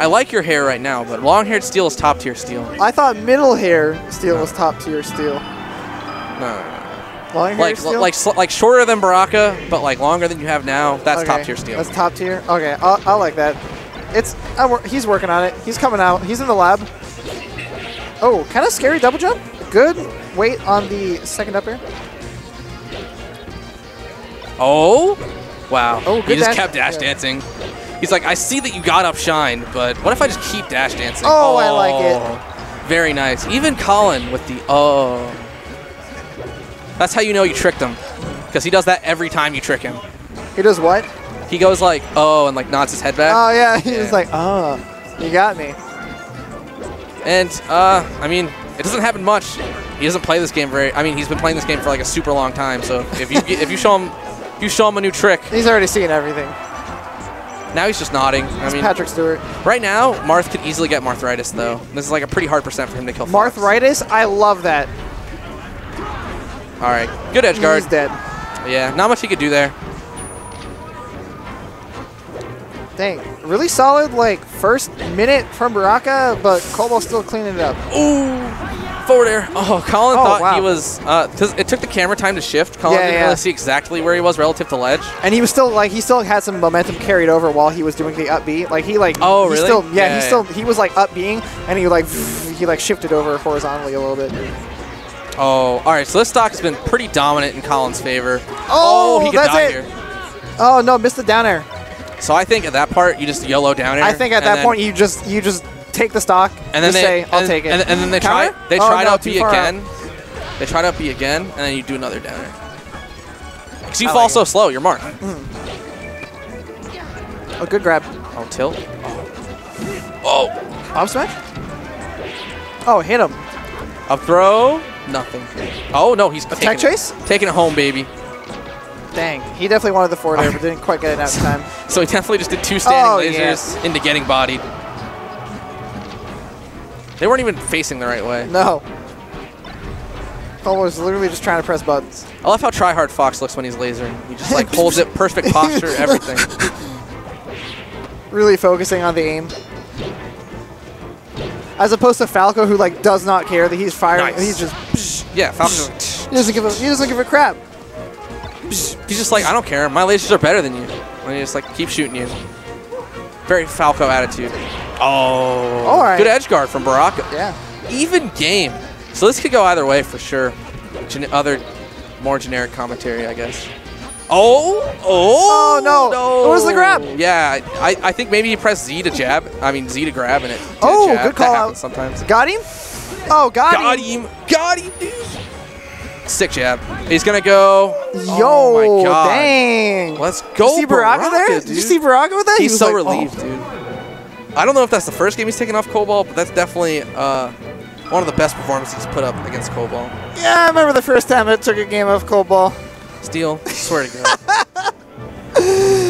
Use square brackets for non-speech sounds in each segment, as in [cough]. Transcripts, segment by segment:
I like your hair right now, but long-haired steel is top tier steel. I thought middle hair steel was top tier steel. No, no, no. Long hair Like steel? like like shorter than Barraca, but like longer than you have now. That's top-tier steel. That's top tier. Okay, I, I like that. It's wor- he's working on it. He's coming out. He's in the lab. Oh, kind of scary double jump. Good weight on the second up air. Oh, wow. Oh, he just dash- kept dash yeah. dancing. He's like, I see that you got up shine, but what if I just keep dash dancing? Oh, I like it. Very nice. Even Colin with the oh. That's how you know you tricked him, because he does that every time you trick him. He does what? He goes like oh and like nods his head back. Oh yeah, he's Yeah. like, oh, you got me. And uh, I mean, it doesn't happen much. He doesn't play this game very. I mean, he's been playing this game for like a super long time. So if you if you show him, if you show him a new trick, He's already seen everything. Now he's just nodding. I It's mean, Patrick Stewart. right now Marth could easily get Marthritis though. This is like a pretty hard percent for him to kill. Marthritis, I love that. All right, good edge guard. He's dead. Yeah, not much he could do there. Dang, really solid like first minute from Barraca, but Colbol still cleaning it up. Ooh, forward air. Oh, Colin Oh, thought he wow. was uh, because it took the camera time to shift. Colin Yeah, didn't yeah. really see exactly where he was relative to ledge. And he was still like he still had some momentum carried over while he was doing the up B. Like he like Oh, he really? Still, yeah, Yeah, he still he was like up being and he like [laughs] he like shifted over horizontally a little bit. Oh, all right. So this stock has been pretty dominant in Colin's favor. Oh, oh he could that's it. here. Oh no, missed the down air. So I think at that part you just yellow down air. I think at that point you just you just take the stock and then just they say I'll and, take it. And, and then they try Counter? they Oh, tried no, up too B far out. again. They tried up B again, and then you do another downer. Because you I fall like so it. slow, you're marked. Oh, good grab. Oh, tilt. Oh, Up smash. Oh, hit him. up throw. Nothing. Oh no, he's Attack taking, chase? taking it home, baby. Dang, he definitely wanted the forward air, but [laughs] didn't quite get it out in time. So he definitely just did two standing Oh, lasers yes. into getting bodied. They weren't even facing the right way. No. Colbol was literally just trying to press buttons. I love how tryhard Fox looks when he's lasering. He just like [laughs] holds it, perfect posture, everything. [laughs] Really focusing on the aim. As opposed to Falco, who like does not care that he's firing. Nice. He's just [laughs] Yeah, Falcon. he doesn't give a he doesn't give a crap. He's just like, I don't care. My lasers are better than you. And he just like keep shooting you. Very Falco attitude. Oh. All right. Good edge guard from Barraca. Yeah. Even game. So this could go either way for sure. Gen- other more generic commentary, I guess. Oh, oh, Oh, no. What was the grab? Yeah, I, I think maybe you press Z to jab. I mean Z to grab and it. Oh, jab. good call out. Sometimes. Got him. Oh, got, Got him. him. Got him, dude. Sick jab. He's gonna go. Yo, oh my God. dang. Let's Did go, you see Barraca, there? dude. Did you see Barraca with that? He's was so like, relieved, oh. dude. I don't know if that's the first game he's taken off Colbol, but that's definitely uh, one of the best performances he's put up against Colbol. Yeah, I remember the first time I took a game of Colbol. Steel, [laughs] swear to God. [laughs]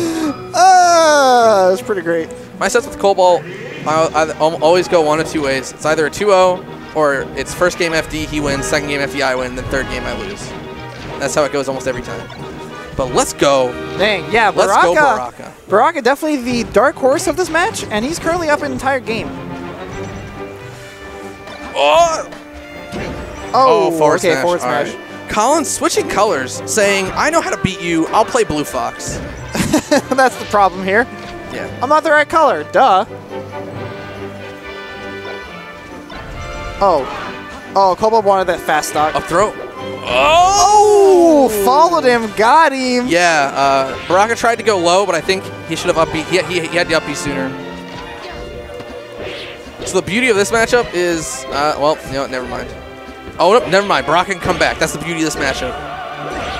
Ah, it was pretty great. My sets with Colbol, I, I always go one of two ways. It's either a 2-0 or it's first game FD, he wins, second game FD, I win, then third game I lose. That's how it goes almost every time. But let's go. Dang, yeah, Let's Barraca. go, Barraca. Barraca definitely the dark horse of this match, and he's currently up an entire game. Oh! Oh, oh forward okay, smash. forward smash. right. Colin switching colors, saying, I know how to beat you, I'll play Blue Fox. [laughs] That's the problem here. Yeah. I'm not the right color. Duh. Oh. Oh, Colbol wanted that fast stock. Up throw. Oh, followed him, got him. Yeah, uh, Barraca tried to go low, but I think he should have up B. He, he, he had to up B sooner. So the beauty of this matchup is, uh, well, you know, never mind. Oh, no, never mind. Barraca can come back. That's the beauty of this matchup.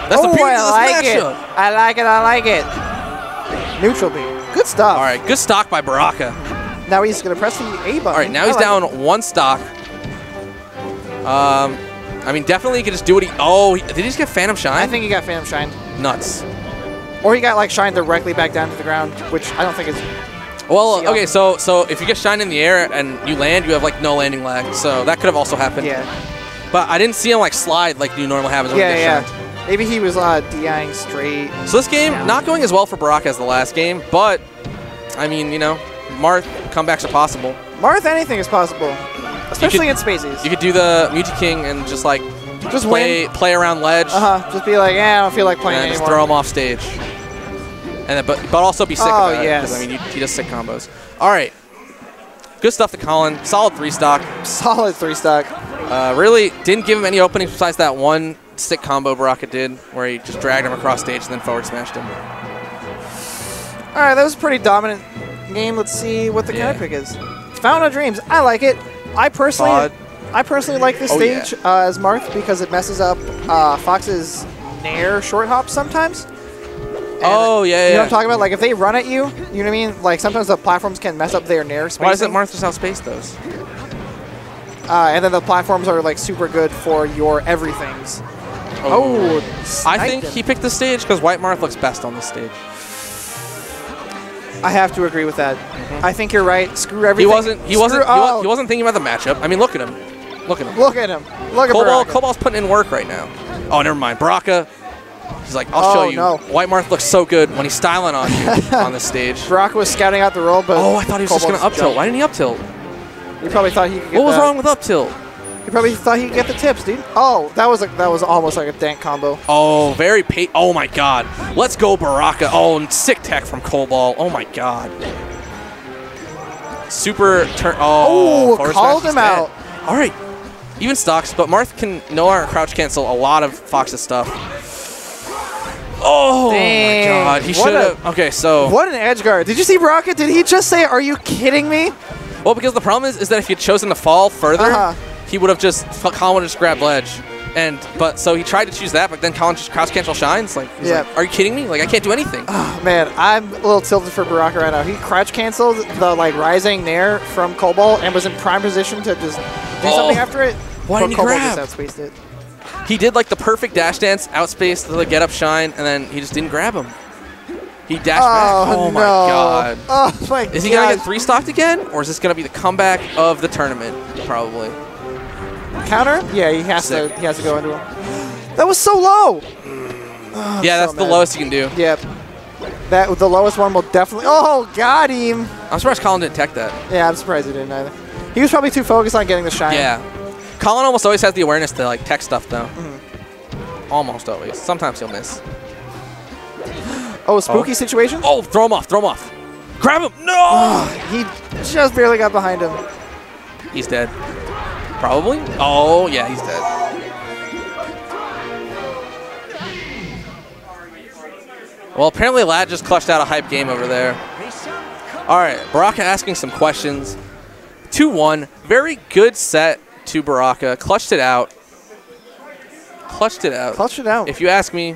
That's the oh, beauty I of this like matchup. it. I like it. I like it. Neutral B. Good stuff. All right, good stock by Barraca. Now he's gonna press the A button. All right, now I he's like down it. one stock. Um, I mean, definitely he could just do what he. Oh, he, did he just get Phantom Shine? I think he got Phantom Shine, nuts. or he got like Shine directly back down to the ground, which I don't think is. Well, okay, um, so so if you get Shine in the air and you land, you have like no landing lag. So that could have also happened. Yeah. But I didn't see him like slide like you normally happens when Yeah, yeah. shined. Maybe he was uh, DIing straight. So this game Yeah. not going as well for Barraca as the last game, but I mean, you know, Marth, comebacks are possible. Marth, anything is possible, especially could- in spaces. You could do the Mew2King and just like Just play win. play around ledge Uh huh. Just be like, yeah, I don't feel like playing and just throw him off stage. And then, but but also be sick Oh, about it. yes. I mean, he, he does sick combos. All right. Good stuff to Colin. Solid three stock. [laughs] Solid three stock. Uh, really didn't give him any openings besides that one sick combo Barraca did, where he just dragged him across stage and then forward smashed him. All right, that was a pretty dominant game. Let's see what the Yeah. counter pick is. Fountain of Dreams. I like it. I personally. I personally like this Oh, yeah. stage uh, as Marth because it messes up uh, Fox's nair short hop sometimes. And Oh, yeah, yeah. You know yeah. what I'm talking about? Like if they run at you, you know what I mean? Like sometimes the platforms can mess up their nair spacing. Why doesn't Marth just outspace those? Uh, and then the platforms are like super good for your everythings. Oh, I think him. he picked the stage because White Marth looks best on this stage. I have to agree with that. I think you're right. Screw Mm-hmm. He wasn't. He Screw- wasn't. He, oh, wa- he wasn't thinking about the matchup. I mean, look at him. Look at him. Look at him. Look at Colbol, Colbol's putting in work right now. Oh, never mind. Barraca. He's like, I'll show Oh, you. no. White Marth looks so good when he's styling on you [laughs] on the stage. Barraca was scouting out the roll, but Oh, I thought he was just going to up tilt. Why didn't he up tilt? He probably thought he could get What was the, wrong with up tilt? He probably thought he could get the tips, dude. Oh, that was like that was almost like a dank combo. Oh, very pa- Oh my God. Let's go, Barraca. Oh, and sick tech from Colbol. Oh my God. Super turn. Oh, Oh, forward called him out. dead. All right. Even stocks, but Marth can no longer crouch cancel a lot of Fox's stuff. Oh Dang. my God. He should have. Okay, so. What an edge guard! Did you see Barraca? Did he just say, "Are you kidding me"? Well, because the problem is, is that if had chosen to fall further, Uh-huh. He would have just Colin would have just grabbed ledge, and but so he tried to choose that, but then Colin just crouch cancel shines. Like, Yeah. like, are you kidding me? Like, I can't do anything. Oh, man, I'm a little tilted for Barraca right now. He crouch canceled the like rising nair from Colbol and was in prime position to just do Oh. something after it. Why didn't he Colbol grab? just outspaced it. He did like the perfect dash dance, outspaced the get up shine, and then he just didn't grab him. He dashed Oh, back. Oh no. my god. Oh my Is he gonna get three stocked again, or is this gonna be the comeback of the tournament? Probably. Counter? Yeah, he has Sick. to. He has to go into him. That was so low. [sighs] yeah, that's so the lowest you can do. Yep. That the lowest one will definitely. Oh, got him. I'm surprised Colin didn't tech that. Yeah, I'm surprised he didn't either. He was probably too focused on getting the shine. Yeah. Colin almost always has the awareness to like tech stuff though. Mm-hmm. Almost always. Sometimes he'll miss. Oh, spooky Oh. situation. Oh, throw him off, throw him off. Grab him. No! Oh, [sighs] He just barely got behind him. He's dead. Probably. Oh, yeah, he's dead. Well, apparently Lad just clutched out a hype game over there. All right, Barraca asking some questions. 2-1. Very good set to Barraca. Clutched it out. Clutched it out. Clutched it out. If you ask me,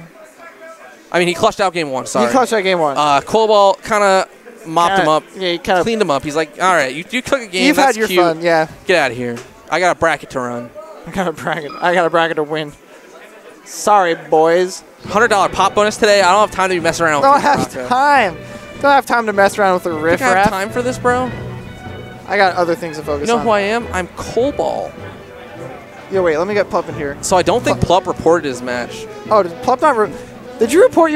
I mean, he clutched out game one, sorry. he clutched that game one. Uh, Colbol kind of mopped him Kinda- up, Yeah, he kind of. cleaned him up. He's like, all right, you, you took a game. You've had your cute. fun. Yeah. Get out of here. I got a bracket to run. I got a bracket. I got a bracket to win. Sorry, boys. Hundred dollar pop bonus today. I don't have time to be messing around. Don't with have this, Barraca. time. Don't have time to mess around with the riff I have time for this, bro? I got other things to focus You know on. who I am? I'm Colbol. Yo, wait. Let me get Plup in here. So I don't think Plup reported his match. Oh, did Plup not? Re- did you report your?